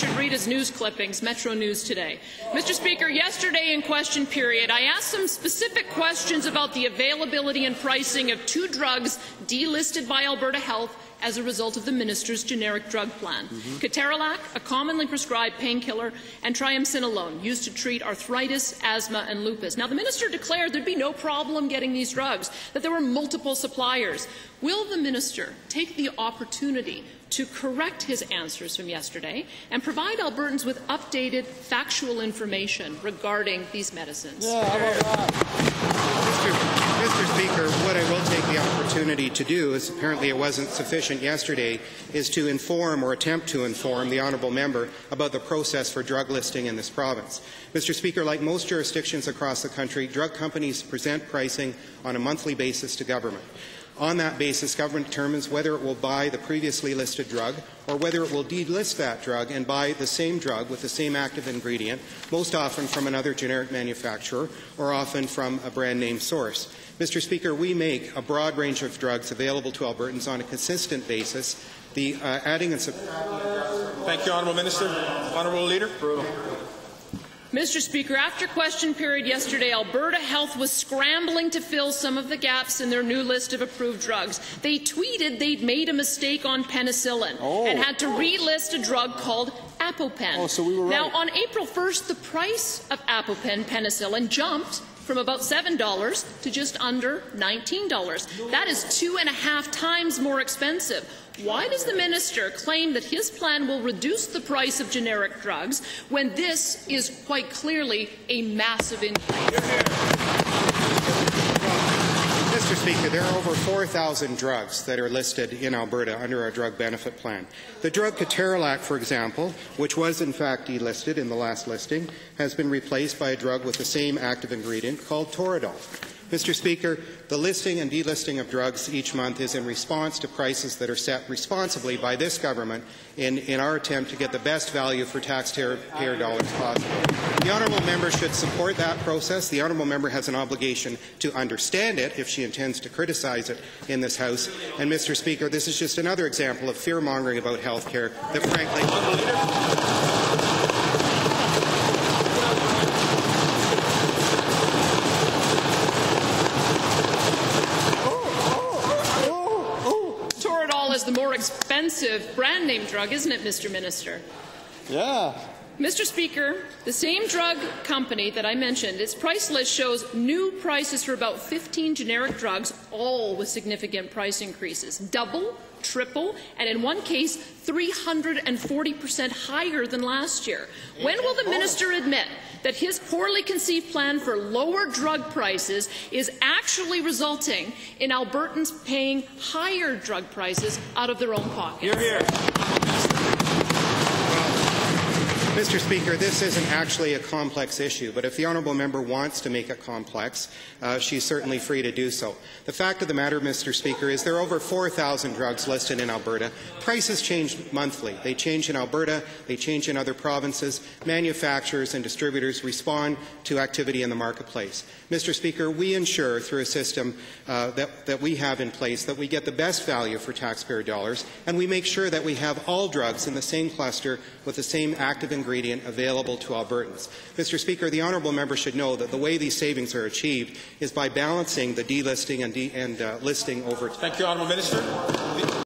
should read his news clippings, Metro News today. Mr. Speaker, yesterday in question period, I asked some specific questions about the availability and pricing of two drugs delisted by Alberta Health as a result of the minister's generic drug plan. Mm -hmm. A commonly prescribed painkiller, and triamcinolone, used to treat arthritis, asthma, and lupus. Now, the minister declared there'd be no problem getting these drugs, that there were multiple suppliers. Will the minister take the opportunity to correct his answers from yesterday and provide Albertans with updated factual information regarding these medicines? Yeah, Mr. Speaker, what I will take the opportunity to do, is apparently it wasn't sufficient yesterday, is to inform or attempt to inform the honourable member about the process for drug listing in this province. Mr. Speaker, like most jurisdictions across the country, drug companies present pricing on a monthly basis to government. On that basis, government determines whether it will buy the previously listed drug or whether it will delist that drug and buy the same drug with the same active ingredient, most often from another generic manufacturer or often from a brand name source. Mr. Speaker, we make a broad range of drugs available to Albertans on a consistent basis. The uh, adding and Thank you, Honourable Minister. Honourable Leader. Mr. Speaker, after question period yesterday, Alberta Health was scrambling to fill some of the gaps in their new list of approved drugs. They tweeted they'd made a mistake on penicillin oh. and had to relist a drug called Apopen. Oh, so we were right. Now, on April 1st, the price of Apopen penicillin jumped from about $7 to just under $19. That is two and a half times more expensive. Why does the minister claim that his plan will reduce the price of generic drugs when this is quite clearly a massive increase? Mr. Speaker, there are over 4,000 drugs that are listed in Alberta under our drug benefit plan. The drug Ketorolac, for example, which was in fact delisted in the last listing, has been replaced by a drug with the same active ingredient called Toradol. Mr. Speaker, the listing and delisting of drugs each month is in response to prices that are set responsibly by this government in, in our attempt to get the best value for taxpayer dollars possible. The honourable member should support that process. The honourable member has an obligation to understand it if she intends to criticize it in this House. And, Mr. Speaker, this is just another example of fear-mongering about health care that, frankly, is the more expensive brand name drug, isn't it, Mr. Minister? Yeah. Mr. Speaker, the same drug company that I mentioned, its price list shows new prices for about 15 generic drugs, all with significant price increases. Double, triple, and in one case, 340% higher than last year. When will the minister admit that his poorly conceived plan for lower drug prices is actually resulting in Albertans paying higher drug prices out of their own pockets? Hear, hear. Mr. Speaker, this isn't actually a complex issue, but if the honourable member wants to make it complex, uh, she's certainly free to do so. The fact of the matter, Mr. Speaker, is there are over 4,000 drugs listed in Alberta. Prices change monthly. They change in Alberta, they change in other provinces. Manufacturers and distributors respond to activity in the marketplace. Mr. Speaker, we ensure through a system uh, that, that we have in place that we get the best value for taxpayer dollars, and we make sure that we have all drugs in the same cluster with the same active ingredient available to Albertans. Mr. Speaker, the honourable member should know that the way these savings are achieved is by balancing the delisting and, de and uh, listing over. time. Thank you, honourable minister.